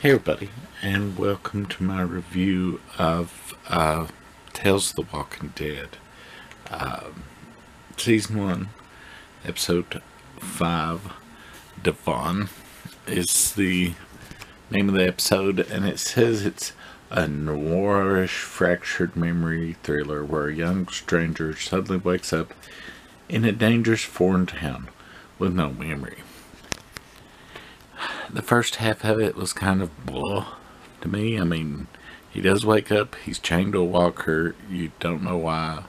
Hey everybody, and welcome to my review of uh, Tales of the Walking Dead. Um, season 1, Episode 5, Davon is the name of the episode, and it says it's a noirish, fractured memory thriller where a young stranger suddenly wakes up in a dangerous foreign town with no memory the first half of it was kind of blah to me. I mean, he does wake up, he's chained to a walker, you don't know why,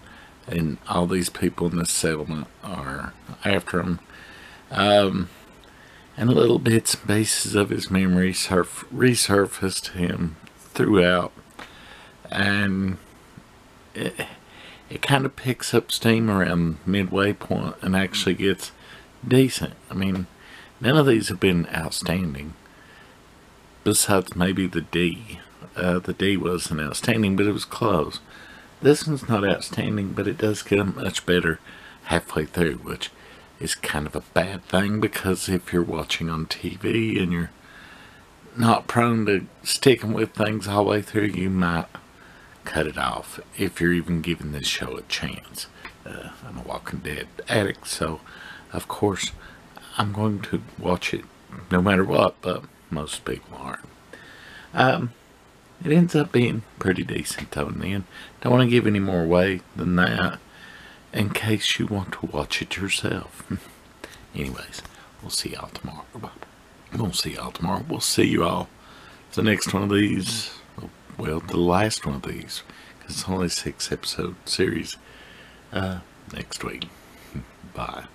and all these people in this settlement are after him. Um, and little bits and pieces of his memory surf- resurfaced him throughout, and it, it kind of picks up steam around midway point and actually gets decent. I mean, None of these have been outstanding. Besides maybe the Dee. Uh, the Dee wasn't outstanding, but it was close. This one's not outstanding, but it does get much better halfway through, which is kind of a bad thing because if you're watching on TV and you're not prone to sticking with things all the way through, you might cut it off if you're even giving this show a chance. Uh, I'm a Walking Dead addict, so of course I'm going to watch it no matter what, but most people aren't. Um, it ends up being pretty decent though in the end. Don't want to give any more away than that in case you want to watch it yourself. Anyways, we'll see y'all tomorrow. We'll see y'all tomorrow. We'll see you all the next one of these. Well, the last one of these. Because it's only six episode series. Uh, next week. Bye.